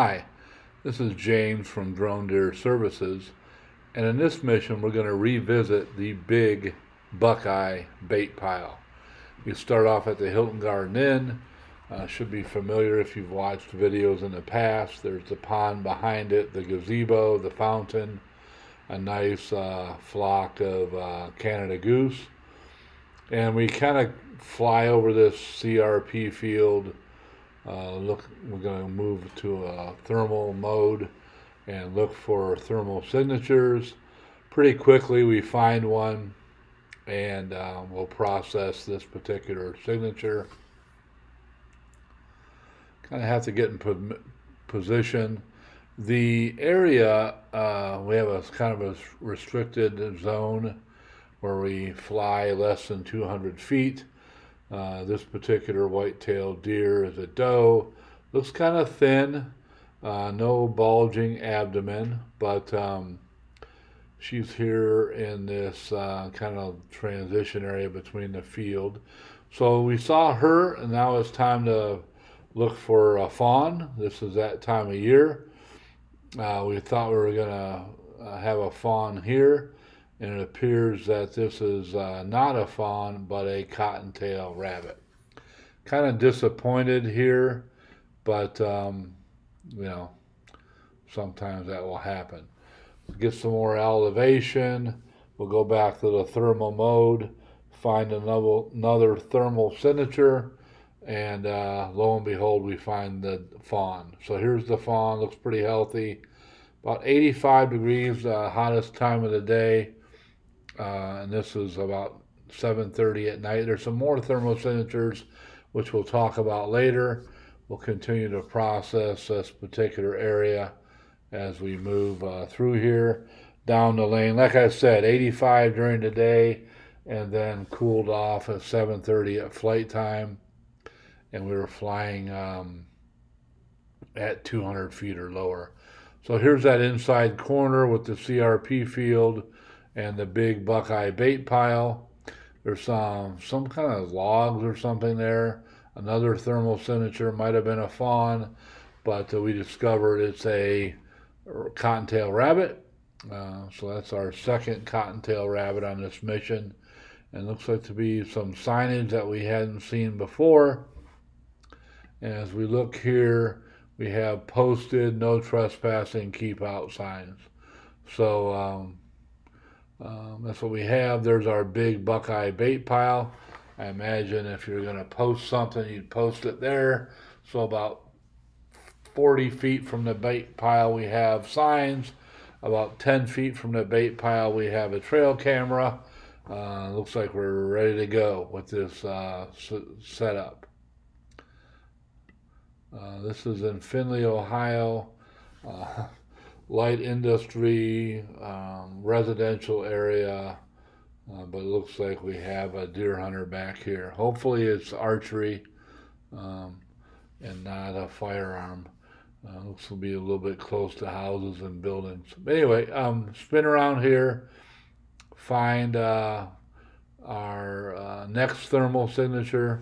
Hi, this is James from Drone Deer Services, and in this mission we're going to revisit the big Buckeye bait pile. We start off at the Hilton Garden Inn. Uh, should be familiar if you've watched videos in the past. There's the pond behind it, the gazebo, the fountain, a nice uh, flock of uh, Canada goose. And we kind of fly over this CRP field uh, look, we're going to move to a thermal mode and look for thermal signatures. Pretty quickly, we find one and uh, we'll process this particular signature. Kind of have to get in po position. The area, uh, we have a kind of a restricted zone where we fly less than 200 feet. Uh, this particular white-tailed deer is a doe. Looks kind of thin, uh, no bulging abdomen, but um, she's here in this uh, kind of transition area between the field. So we saw her, and now it's time to look for a fawn. This is that time of year. Uh, we thought we were going to uh, have a fawn here and it appears that this is uh, not a fawn but a cottontail rabbit. Kind of disappointed here, but um, you know, sometimes that will happen. Get some more elevation. We'll go back to the thermal mode, find another, another thermal signature, and uh, lo and behold, we find the fawn. So here's the fawn, looks pretty healthy. About 85 degrees, uh, hottest time of the day uh, and this is about 7.30 at night. There's some more thermal signatures, which we'll talk about later. We'll continue to process this particular area as we move uh, through here down the lane. Like I said, 85 during the day and then cooled off at 7.30 at flight time. And we were flying um, at 200 feet or lower. So here's that inside corner with the CRP field and the big Buckeye bait pile. There's some, some kind of logs or something there. Another thermal signature might have been a fawn, but uh, we discovered it's a cottontail rabbit. Uh, so that's our second cottontail rabbit on this mission. And looks like to be some signage that we hadn't seen before. And as we look here, we have posted no trespassing, keep out signs. So um, um, that's what we have. There's our big Buckeye bait pile. I imagine if you're going to post something, you'd post it there. So about 40 feet from the bait pile, we have signs. About 10 feet from the bait pile, we have a trail camera. Uh, looks like we're ready to go with this uh, setup. Uh, this is in Findlay, Ohio. Uh, light industry, um, residential area, uh, but it looks like we have a deer hunter back here. Hopefully it's archery um, and not a firearm. Uh, looks to be a little bit close to houses and buildings. But anyway, um, spin around here, find uh, our uh, next thermal signature,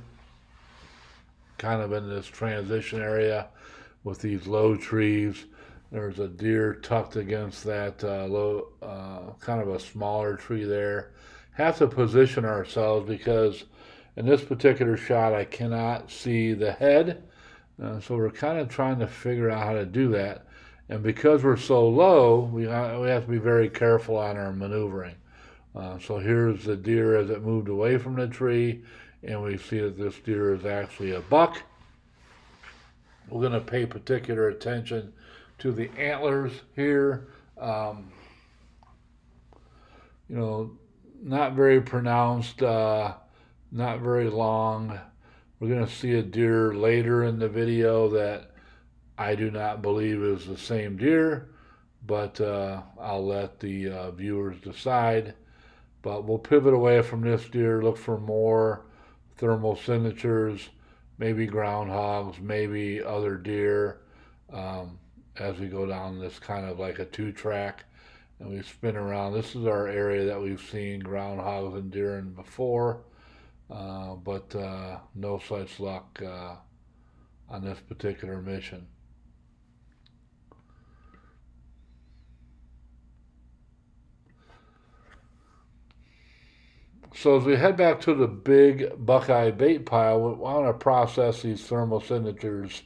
kind of in this transition area with these low trees. There's a deer tucked against that uh, low, uh, kind of a smaller tree there. Have to position ourselves because in this particular shot I cannot see the head. Uh, so we're kind of trying to figure out how to do that. And because we're so low, we, we have to be very careful on our maneuvering. Uh, so here's the deer as it moved away from the tree, and we see that this deer is actually a buck. We're going to pay particular attention to the antlers here. Um, you know, not very pronounced, uh, not very long. We're going to see a deer later in the video that I do not believe is the same deer, but uh, I'll let the uh, viewers decide. But we'll pivot away from this deer, look for more thermal signatures, maybe groundhogs, maybe other deer. Um, as we go down this kind of like a two track and we spin around. This is our area that we've seen groundhogs and deer in before, uh, but uh, no such luck uh, on this particular mission. So as we head back to the big Buckeye bait pile, we want to process these thermal signatures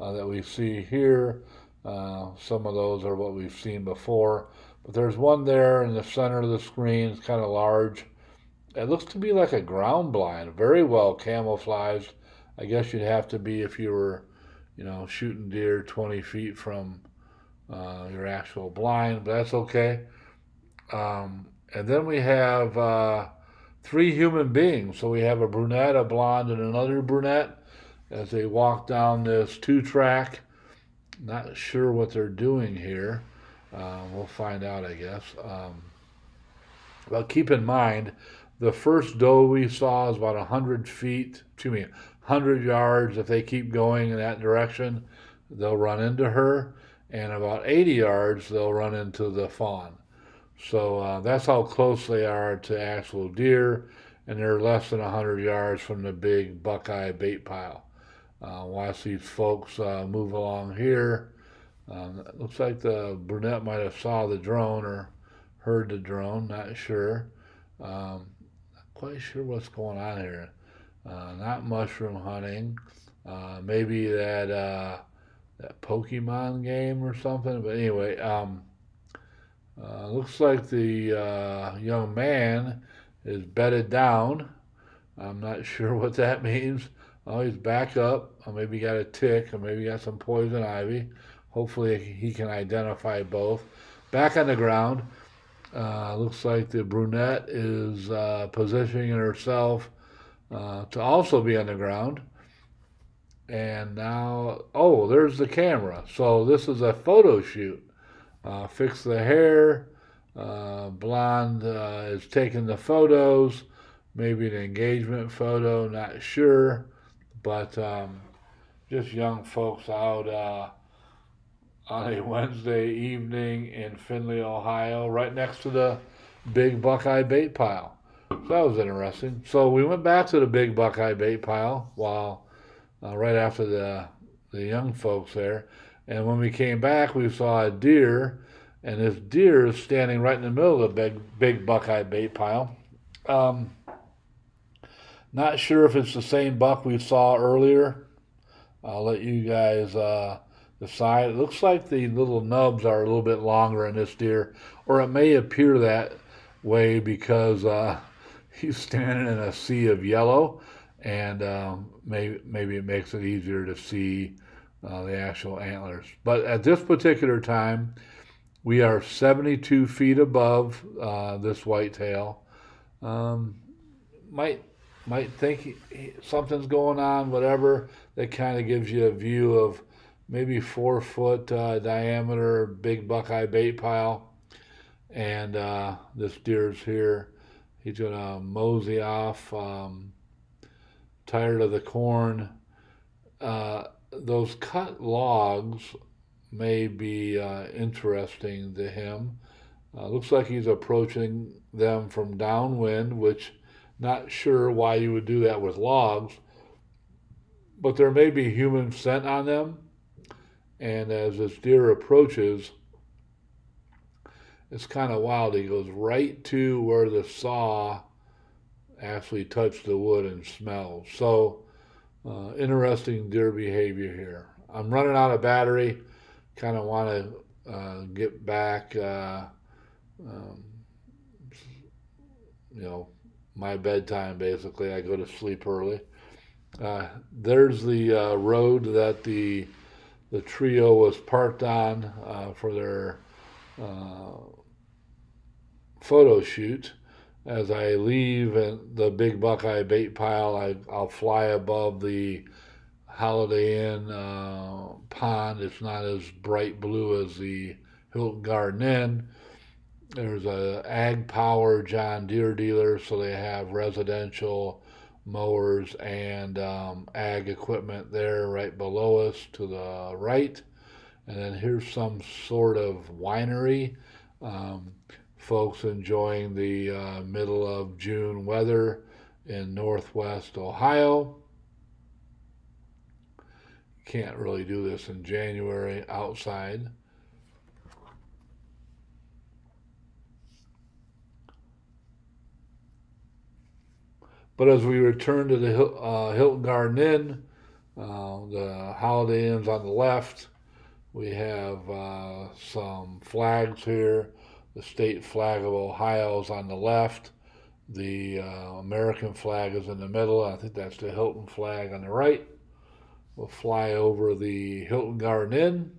uh, that we see here. Uh, some of those are what we've seen before, but there's one there in the center of the screen. It's kind of large. It looks to be like a ground blind, very well camouflaged. I guess you'd have to be if you were, you know, shooting deer 20 feet from uh, your actual blind, but that's okay. Um, and then we have uh, three human beings. So we have a brunette, a blonde, and another brunette as they walk down this two track. Not sure what they're doing here. Uh, we'll find out, I guess. Um, but keep in mind, the first doe we saw is about 100 feet, excuse me, 100 yards. If they keep going in that direction, they'll run into her. And about 80 yards, they'll run into the fawn. So uh, that's how close they are to actual deer, and they're less than 100 yards from the big buckeye bait pile. Uh, watch these folks uh, move along here. Um, looks like the brunette might have saw the drone or heard the drone, not sure. Um, not quite sure what's going on here. Uh, not mushroom hunting. Uh, maybe that uh, that Pokemon game or something. But anyway, um, uh, looks like the young man is bedded down. I'm not sure what that means. Oh, he's back up. Or maybe got a tick, or maybe got some poison ivy. Hopefully, he can identify both. Back on the ground. Uh, looks like the brunette is uh, positioning herself uh, to also be on the ground. And now, oh, there's the camera. So this is a photo shoot uh, fix the hair. Uh, blonde uh, is taking the photos, maybe an engagement photo, not sure, but um, just young folks out uh, on a Wednesday evening in Findlay, Ohio, right next to the big Buckeye bait pile. So that was interesting. So we went back to the big Buckeye bait pile while uh, right after the the young folks there and when we came back, we saw a deer, and this deer is standing right in the middle of the big, big buckeye bait pile. Um, not sure if it's the same buck we saw earlier. I'll let you guys uh, decide. It looks like the little nubs are a little bit longer in this deer, or it may appear that way because uh, he's standing in a sea of yellow, and um, maybe maybe it makes it easier to see uh, the actual antlers. But at this particular time, we are 72 feet above uh, this whitetail. Um, might might think something's going on, whatever. That kind of gives you a view of maybe four foot uh, diameter big buckeye bait pile. And uh, this deer's here. He's gonna mosey off. Um, tired of the corn. Uh, those cut logs may be uh, interesting to him. Uh, looks like he's approaching them from downwind, which not sure why you would do that with logs, but there may be human scent on them. And as this deer approaches, it's kind of wild. He goes right to where the saw actually touched the wood and smells. So uh, interesting deer behavior here. I'm running out of battery. Kind of want to uh, get back, uh, um, you know, my bedtime basically. I go to sleep early. Uh, there's the uh, road that the the trio was parked on uh, for their photo shoot as I leave the big Buckeye bait pile, I, will fly above the Holiday Inn uh, pond. It's not as bright blue as the Hilton Garden Inn. There's a Ag Power John Deere dealer, so they have residential mowers and um, ag equipment there right below us to the right. And then here's some sort of winery. Um, folks enjoying the uh, middle of June weather in northwest Ohio. Can't really do this in January outside. But as we return to the uh, Hilton Garden Inn, uh, the Holiday Inn's on the left. We have uh, some flags here. The state flag of Ohio is on the left. The uh, American flag is in the middle. I think that's the Hilton flag on the right. We'll fly over the Hilton Garden Inn.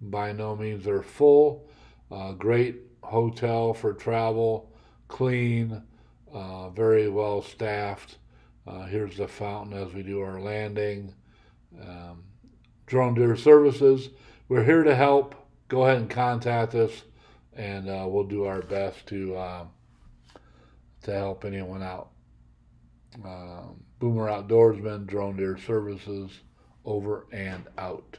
By no means they're full. Uh, great hotel for travel, clean, uh, very well staffed. Uh, here's the fountain as we do our landing. Um, Drone Deer Services, we're here to help. Go ahead and contact us, and uh, we'll do our best to uh, to help anyone out. Um, Boomer Outdoorsman, Drone Deer Services, over and out.